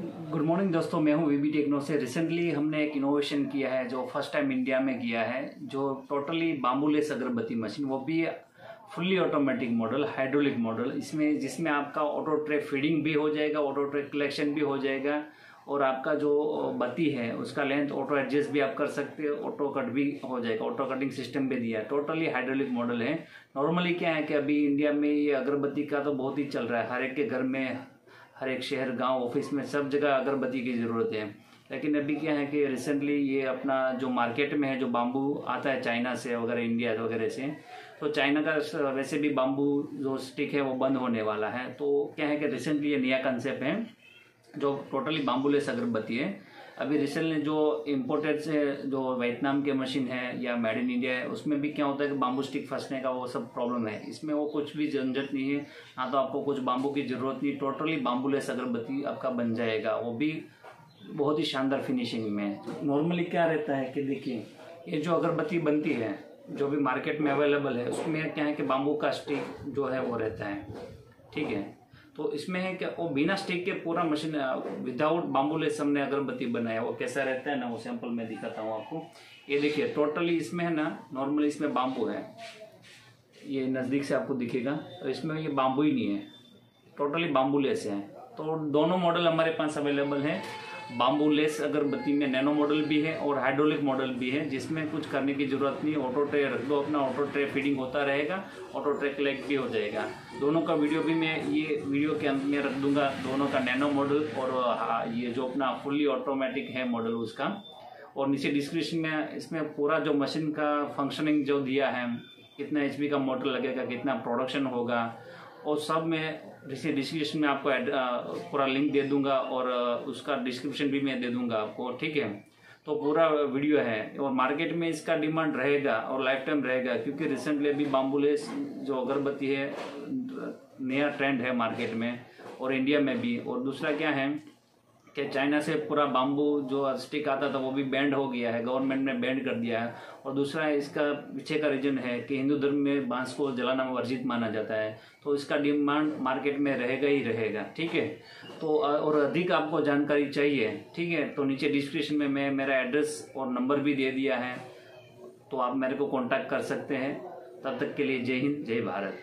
Good morning दोस्तों, मैं हूँ वीबी टेक्नो से। रिसेंटली हमने एक इनोवेशन किया है, जो फ़र्स्ट टाइम इंडिया में किया है, जो टोटली बाम्बूलेस अगरबत्ती मशीन वो भी fully automatic model hydraulic model इसमें, जिसमें आपका ऑटो ट्रे फीडिंग भी हो जाएगा ऑटो ट्रे कलेक्शन भी हो जाएगा, और आपका जो बत्ती है, उसका लेंथ ऑटो एडजस्ट भी आप कर सकते हो ऑटो कट भी हो जाएगा ऑटो कटिंग सिस्टम भी दिया है। टोटली हाइड्रोलिक मॉडल है। नॉर्मली क्या है कि अभी इंडिया में ये अगरबत्ती का तो बहुत ही चल रहा है, हर एक के घर में हर एक शहर, गाँव, ऑफ़िस में सब जगह अगरबत्ती की ज़रूरत है। लेकिन अभी क्या है कि रिसेंटली ये अपना जो मार्केट में है, जो बाम्बू आता है चाइना से वगैरह इंडिया वगैरह से तो चाइना का वैसे भी बाम्बू जो स्टिक है वो बंद होने वाला है। तो क्या है कि रिसेंटली ये नया कंसेप्ट है, जो टोटली बाम्बूलेस अगरबत्ती है। अभी रिसेंटली जो इम्पोर्टेड से जो वियतनाम के मशीन है या मेड इन इंडिया है, उसमें भी क्या होता है कि बाम्बू स्टिक फंसने का वो सब प्रॉब्लम है। इसमें वो कुछ भी झंझट नहीं है, ना तो आपको कुछ बाम्बू की ज़रूरत नहीं टोटली बाम्बूलेस अगरबत्ती आपका बन जाएगा। वो भी बहुत ही शानदार फिनिशिंग में नॉर्मली क्या रहता है कि देखिए, ये जो अगरबत्ती बनती है, जो भी मार्केट में अवेलेबल है, उसमें क्या है कि बाम्बू का स्टिक जो है वो रहता है। ठीक है? तो इसमें है कि वो बिना स्टिक के पूरा मशीन विदाउट बाम्बूलेस हमने अगरबत्ती बनाया, वो कैसा रहता है ना, वो सैंपल में दिखाता हूँ आपको। ये देखिए टोटली इसमें है ना नॉर्मली इसमें बाम्बू है। ये नज़दीक से आपको दिखेगा तो इसमें ये बाम्बू ही नहीं है। टोटली बाम्बूलेस है। तो दोनों मॉडल हमारे पास अवेलेबल हैं। बाम्बू लेस अगरबत्ती में नैनो मॉडल भी है और हाइड्रोलिक मॉडल भी है, जिसमें कुछ करने की ज़रूरत नहीं, ऑटो ट्रे रख दो अपना, ऑटो ट्रे फीडिंग होता रहेगा, ऑटो ट्रे कलेक्ट भी हो जाएगा। दोनों का वीडियो भी मैं ये वीडियो के अंत में रख दूँगा, दोनों का नैनो मॉडल और ये जो अपना फुल्ली ऑटोमेटिक है मॉडल उसका। और नीचे डिस्क्रिप्शन में, इसमें पूरा जो मशीन का फंक्शनिंग जो दिया है, कितना एचपी का मोटर लगेगा, कितना प्रोडक्शन होगा और सब मैं जैसे डिस्क्रिप्शन में आपको पूरा लिंक दे दूँगा और उसका डिस्क्रिप्शन भी मैं दे दूँगा आपको, ठीक है? तो पूरा वीडियो है और मार्केट में इसका डिमांड रहेगा और लाइफ टाइम रहेगा, क्योंकि रिसेंटली अभी बाम्बुलेस जो अगरबत्ती है, नया ट्रेंड है मार्केट में और इंडिया में भी। और दूसरा क्या है कि चाइना से पूरा बाम्बू जो स्टिक आता था, वो भी बैंड हो गया है गवर्नमेंट ने बैंड कर दिया है। और दूसरा इसका पीछे का रीजन है कि हिंदू धर्म में बाँस को जलाना वर्जित माना जाता है। तो इसका डिमांड मार्केट में रहेगा ही रहेगा, ठीक है? तो और अधिक आपको जानकारी चाहिए, ठीक है? तो नीचे डिस्क्रिप्शन में मैं मेरा एड्रेस और नंबर भी दे दिया है। तो आप मेरे को कॉन्टैक्ट कर सकते हैं। तब तक के लिए जय हिंद, जय भारत।